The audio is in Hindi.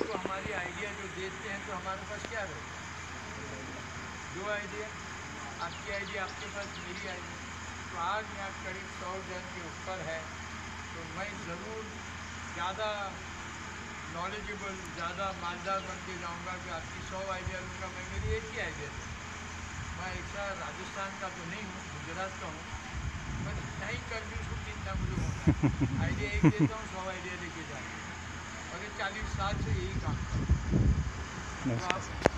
को हमारी आइडिया जो देते हैं तो हमारे पास क्या रहे दो आइडिया आपकी आइडिया आपके पास मेरी आइडिया तो आज यहाँ करीब सौ जन के ऊपर है तो मैं ज़रूर ज़्यादा नॉलेजेबल ज़्यादा मालदार बन के जाऊँगा कि आपकी सौ आइडिया लूँगा। मैं मेरी एक ही आइडिया दूँ मैं ऐसा राजस्थान का तो नहीं हूँ गुजरात का हूँ बस नहीं कंफ्यूज हूँ चिंता मुझे होना आइडिया एक देता हूँ चालीस साल से यही काम करता